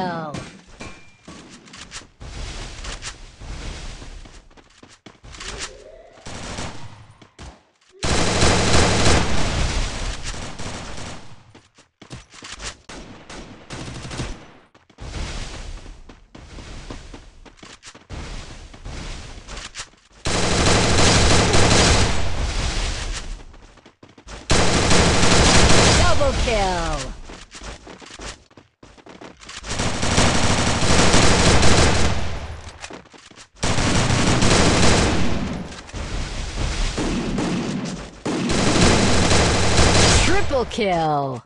Double kill. Double kill. Kill.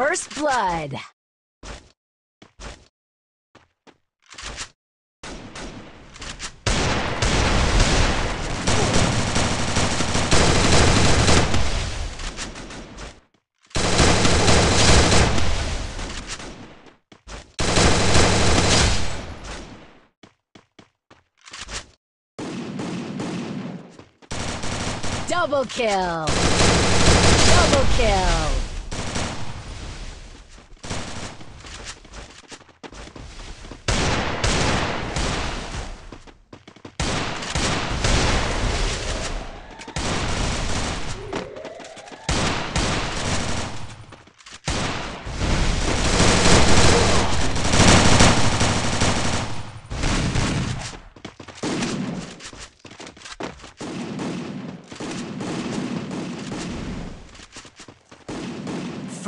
First blood. Double kill. Double kill.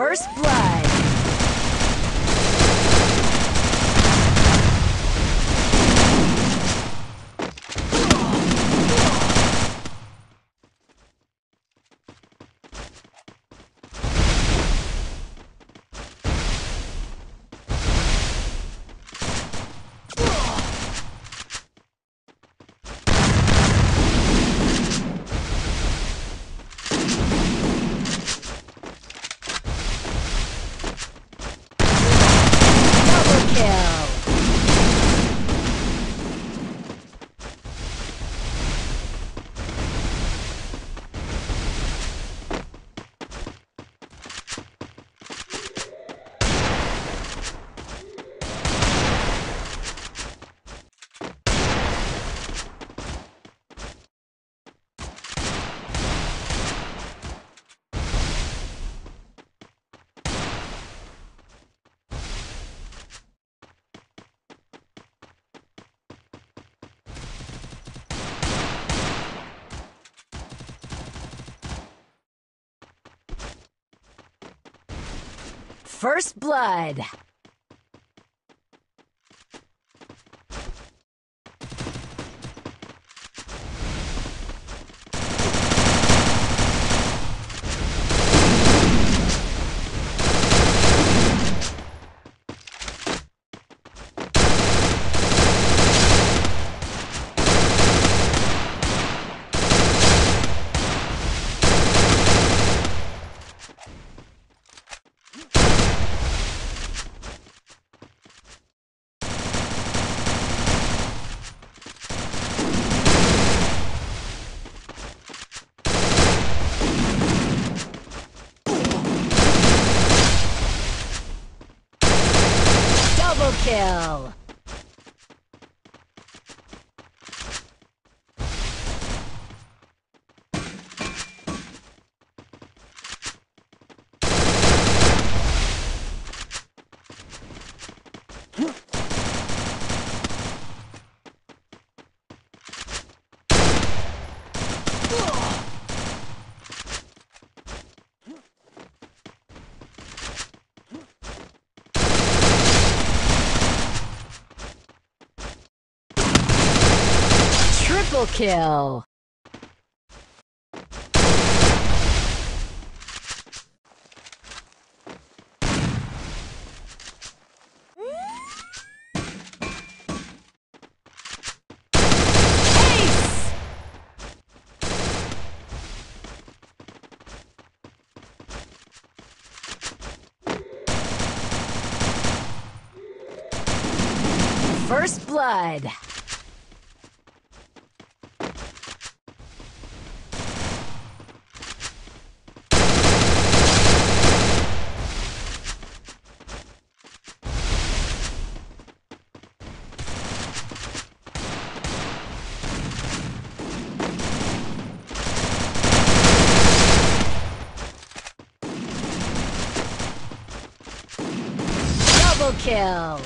First blood. Double kill. First blood. Triple kill. First blood. Double kill.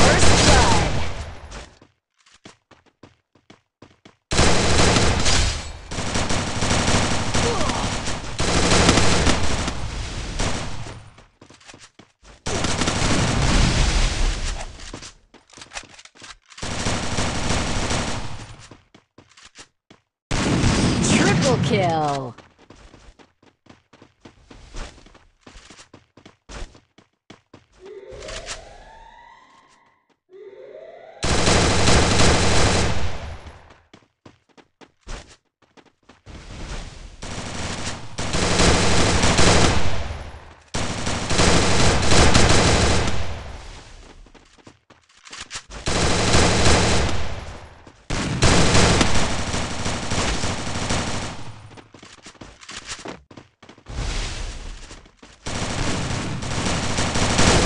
First blood. Triple kill.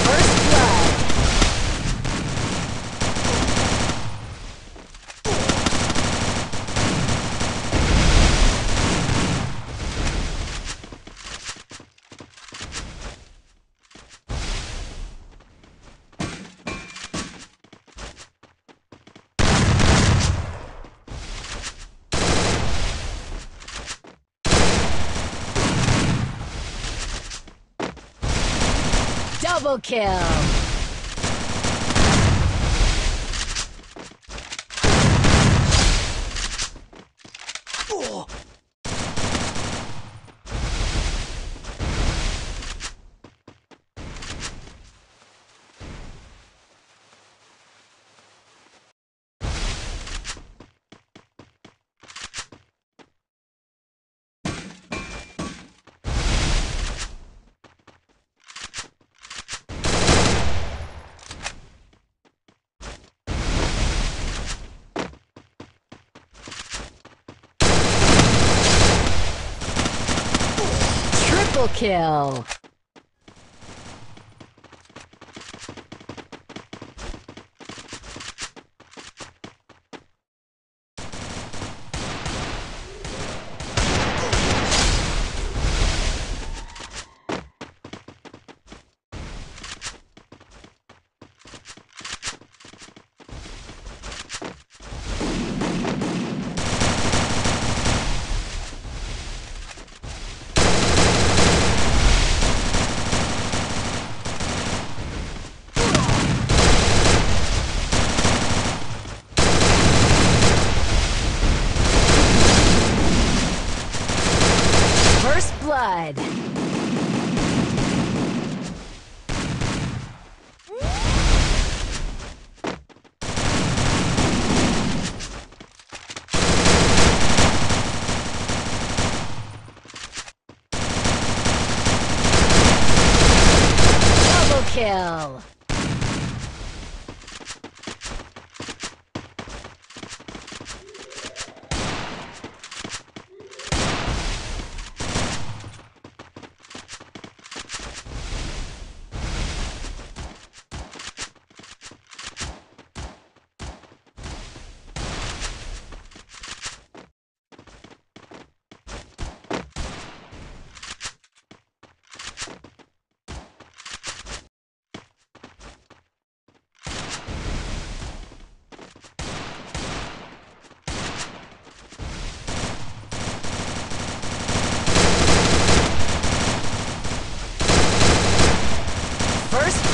First blood. Double kill. Triple kill. First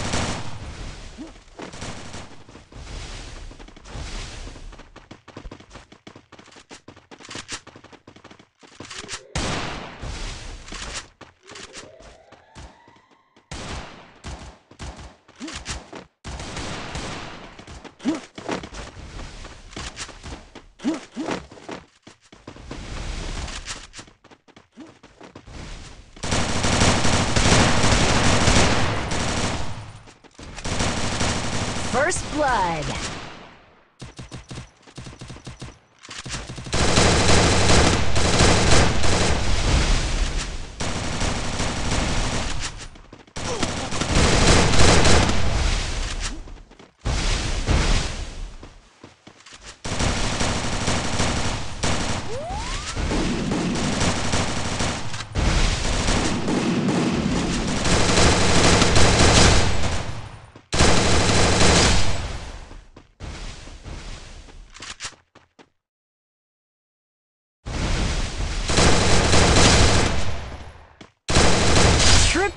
First blood.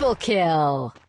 Triple kill.